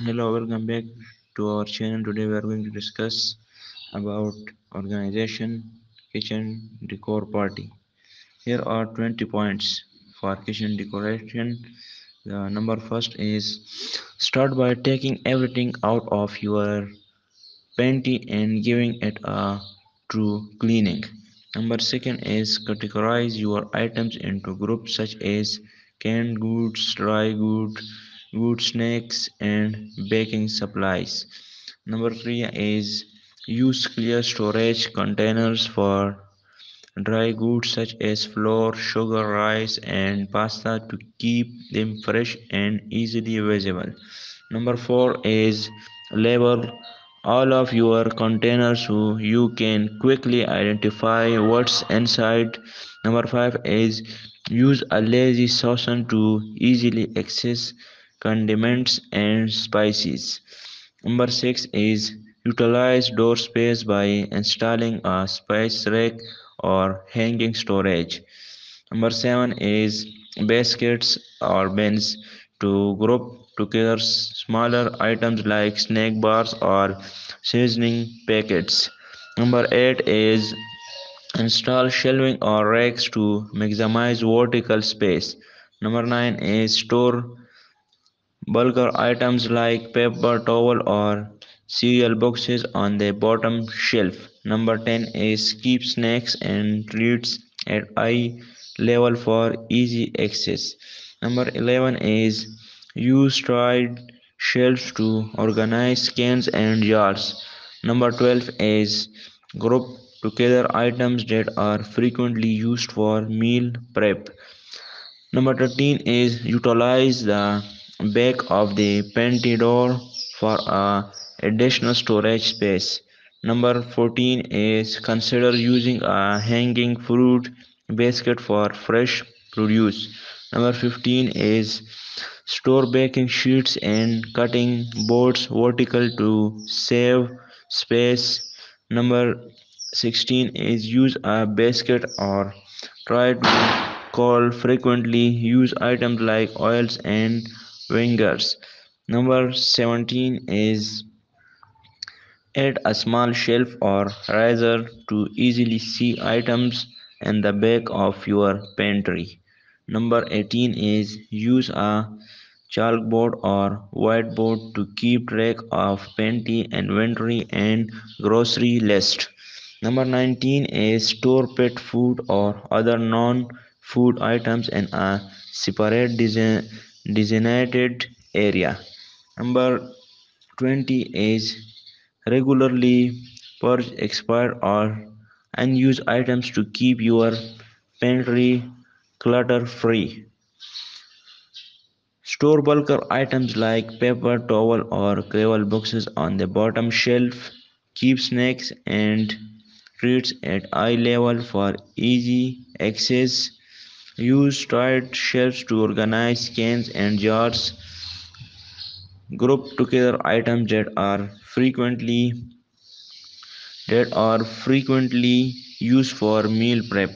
Hello, welcome back to our channel. Today we are going to discuss about organization kitchen decor party. Here are 20 points for kitchen decoration. The number first is start by taking everything out of your pantry and giving it a true cleaning. Number second is categorize your items into groups such as canned goods, dry goods, good snacks and baking supplies. Number three is use clear storage containers for dry goods such as flour, sugar, rice and pasta to keep them fresh and easily visible. Number four is label all of your containers so you can quickly identify what's inside. Number five is use a lazy Susan to easily access condiments and spices. Number six is utilize door space by installing a spice rack or hanging storage. Number seven is baskets or bins to group together smaller items like snack bars or seasoning packets. Number eight is install shelving or racks to maximize vertical space. Number nine is store bulkier items like paper towel or cereal boxes on the bottom shelf. Number 10 is keep snacks and treats at eye level for easy access. Number 11 is use tried shelves to organize cans and jars. Number 12 is group together items that are frequently used for meal prep. Number 13 is utilize the back of the pantry door for additional storage space. Number 14 is consider using a hanging fruit basket for fresh produce. Number 15 is store baking sheets and cutting boards vertical to save space. Number 16 is use a basket or try to call frequently use items like oils and Wingers. Number 17 is add a small shelf or riser to easily see items in the back of your pantry. Number 18 is use a chalkboard or whiteboard to keep track of pantry inventory and grocery list. Number 19 is store pet food or other non-food items in a separate design designated area. Number 20 is regularly purge expired or unused items to keep your pantry clutter free. Store bulkier items like paper towel or gravel boxes on the bottom shelf. Keep snacks and treats at eye level for easy access Use tied shelves to organize cans and jars. Group together items that are frequently that are frequently used for meal prep.